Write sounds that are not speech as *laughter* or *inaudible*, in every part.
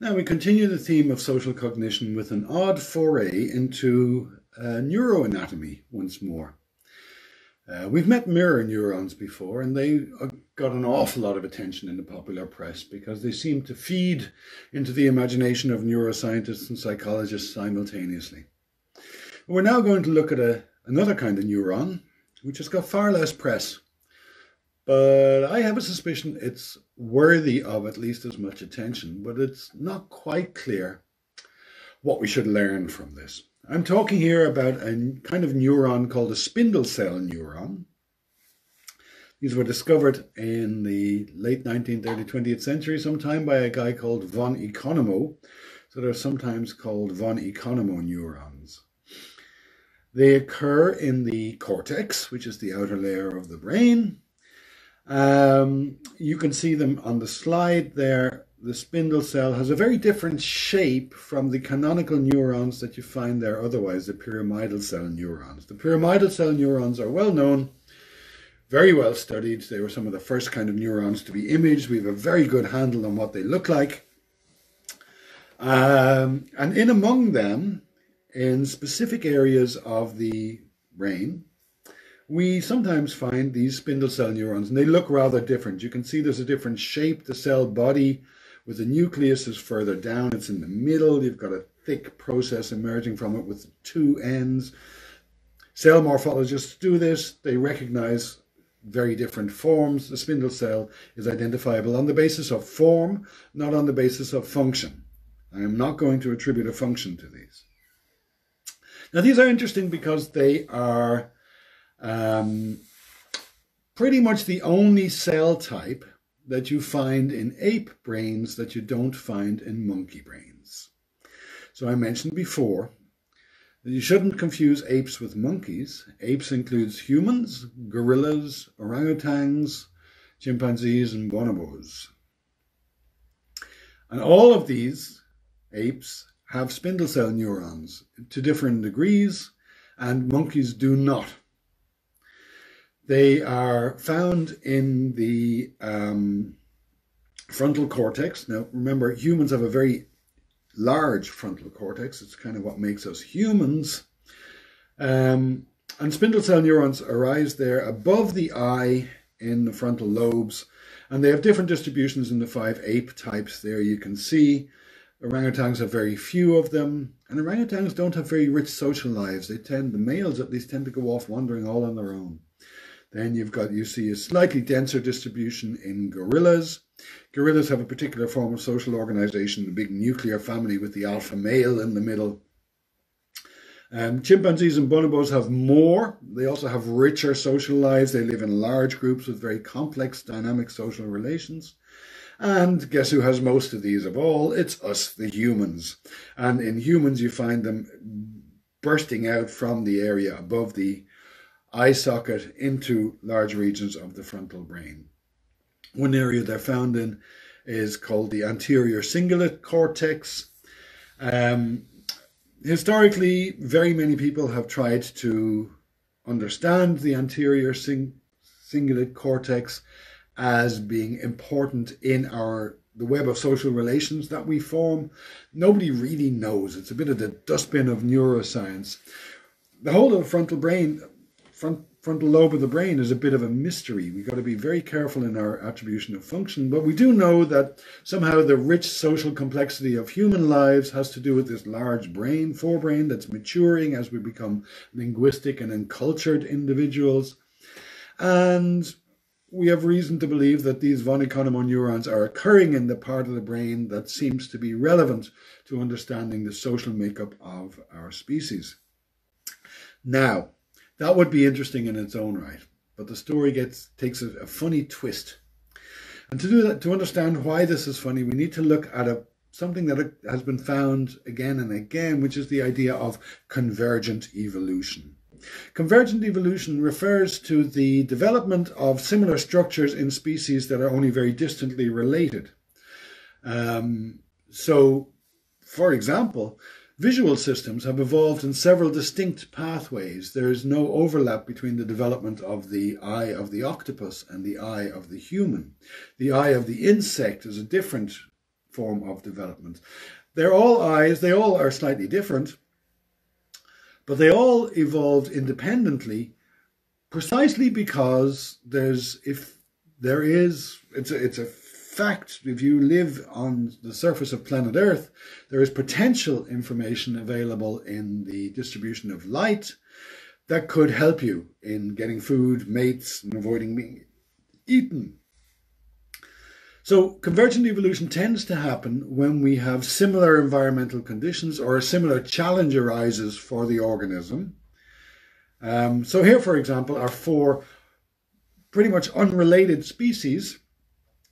Now we continue the theme of social cognition with an odd foray into uh, neuroanatomy once more. Uh, we've met mirror neurons before, and they uh, got an awful lot of attention in the popular press because they seem to feed into the imagination of neuroscientists and psychologists simultaneously. We're now going to look at a, another kind of neuron, which has got far less press but I have a suspicion it's worthy of at least as much attention, but it's not quite clear what we should learn from this. I'm talking here about a kind of neuron called a spindle cell neuron. These were discovered in the late 19th, early 20th century sometime by a guy called von Economo. So they're sometimes called von Economo neurons. They occur in the cortex, which is the outer layer of the brain, um, you can see them on the slide there. The spindle cell has a very different shape from the canonical neurons that you find there otherwise, the pyramidal cell neurons. The pyramidal cell neurons are well known, very well studied. They were some of the first kind of neurons to be imaged. We have a very good handle on what they look like. Um, and in among them, in specific areas of the brain, we sometimes find these spindle cell neurons, and they look rather different. You can see there's a different shape. The cell body with the nucleus is further down. It's in the middle. You've got a thick process emerging from it with two ends. Cell morphologists do this. They recognize very different forms. The spindle cell is identifiable on the basis of form, not on the basis of function. I am not going to attribute a function to these. Now, these are interesting because they are um, pretty much the only cell type that you find in ape brains that you don't find in monkey brains. So I mentioned before that you shouldn't confuse apes with monkeys. Apes includes humans, gorillas, orangutans, chimpanzees, and bonobos. And all of these apes have spindle cell neurons to different degrees, and monkeys do not. They are found in the um, frontal cortex. Now, remember, humans have a very large frontal cortex. It's kind of what makes us humans. Um, and spindle cell neurons arise there above the eye in the frontal lobes. And they have different distributions in the five ape types there you can see. Orangutans have very few of them. And orangutans don't have very rich social lives. They tend, the males at least, tend to go off wandering all on their own. Then you've got, you see a slightly denser distribution in gorillas. Gorillas have a particular form of social organization, the big nuclear family with the alpha male in the middle. Um, chimpanzees and bonobos have more. They also have richer social lives. They live in large groups with very complex dynamic social relations. And guess who has most of these of all? It's us, the humans. And in humans, you find them bursting out from the area above the eye socket into large regions of the frontal brain. One area they're found in is called the anterior cingulate cortex. Um, historically, very many people have tried to understand the anterior cing cingulate cortex as being important in our the web of social relations that we form. Nobody really knows. It's a bit of the dustbin of neuroscience. The whole of the frontal brain front, frontal lobe of the brain is a bit of a mystery. We've got to be very careful in our attribution of function, but we do know that somehow the rich social complexity of human lives has to do with this large brain, forebrain that's maturing as we become linguistic and encultured individuals. And we have reason to believe that these von Economo neurons are occurring in the part of the brain that seems to be relevant to understanding the social makeup of our species. Now, that would be interesting in its own right, but the story gets takes a, a funny twist. And to do that, to understand why this is funny, we need to look at a something that has been found again and again, which is the idea of convergent evolution. Convergent evolution refers to the development of similar structures in species that are only very distantly related. Um, so, for example, Visual systems have evolved in several distinct pathways. There is no overlap between the development of the eye of the octopus and the eye of the human. The eye of the insect is a different form of development. They're all eyes, they all are slightly different, but they all evolved independently precisely because there's, if there is, it's a, it's a fact, if you live on the surface of planet Earth, there is potential information available in the distribution of light that could help you in getting food, mates, and avoiding being eaten. So convergent evolution tends to happen when we have similar environmental conditions or a similar challenge arises for the organism. Um, so here, for example, are four pretty much unrelated species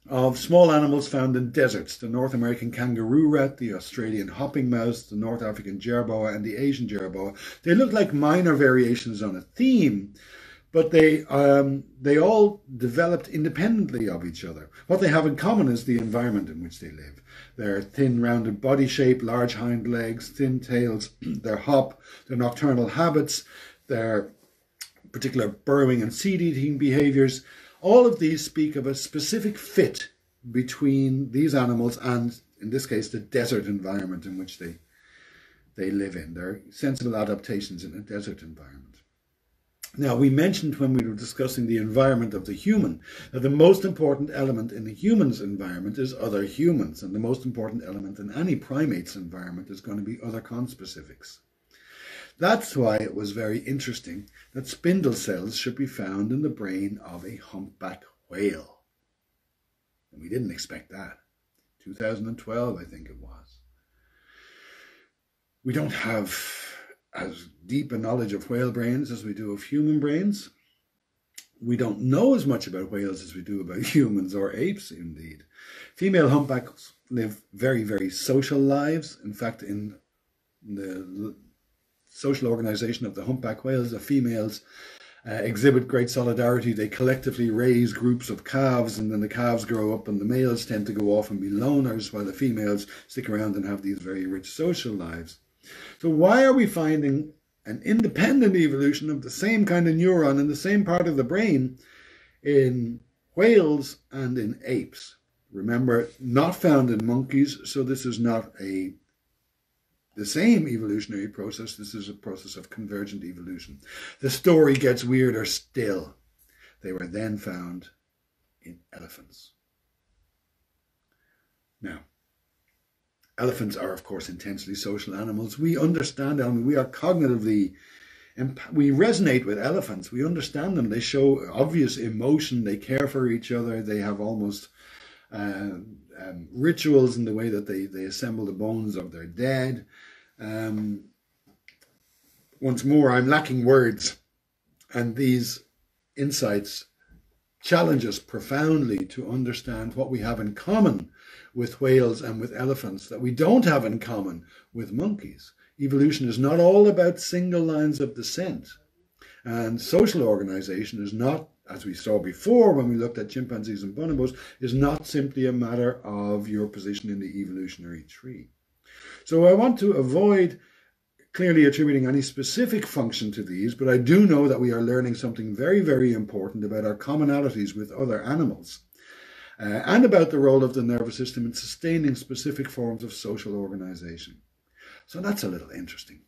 of small animals found in deserts the North American kangaroo rat, the Australian hopping mouse, the North African jerboa, and the Asian jerboa. They look like minor variations on a theme, but they um, they all developed independently of each other. What they have in common is the environment in which they live. Their thin, rounded body shape, large hind legs, thin tails, *clears throat* their hop, their nocturnal habits, their particular burrowing and seed eating behaviors. All of these speak of a specific fit between these animals and, in this case, the desert environment in which they, they live in. They're sensible adaptations in a desert environment. Now, we mentioned when we were discussing the environment of the human that the most important element in the human's environment is other humans, and the most important element in any primate's environment is going to be other conspecifics. That's why it was very interesting that spindle cells should be found in the brain of a humpback whale. And we didn't expect that. 2012, I think it was. We don't have as deep a knowledge of whale brains as we do of human brains. We don't know as much about whales as we do about *laughs* humans or apes, indeed. Female humpbacks live very, very social lives. In fact, in the social organization of the humpback whales, the females uh, exhibit great solidarity. They collectively raise groups of calves, and then the calves grow up, and the males tend to go off and be loners, while the females stick around and have these very rich social lives. So, why are we finding an independent evolution of the same kind of neuron in the same part of the brain in whales and in apes? Remember, not found in monkeys, so this is not a the same evolutionary process. This is a process of convergent evolution. The story gets weirder still. They were then found in elephants. Now, elephants are, of course, intensely social animals. We understand them. We are cognitively, we resonate with elephants. We understand them. They show obvious emotion. They care for each other. They have almost uh, um, rituals in the way that they, they assemble the bones of their dead. Um, once more, I'm lacking words, and these insights challenge us profoundly to understand what we have in common with whales and with elephants that we don't have in common with monkeys. Evolution is not all about single lines of descent. And social organization is not, as we saw before when we looked at chimpanzees and bonobos, is not simply a matter of your position in the evolutionary tree. So I want to avoid clearly attributing any specific function to these, but I do know that we are learning something very, very important about our commonalities with other animals uh, and about the role of the nervous system in sustaining specific forms of social organization. So that's a little interesting.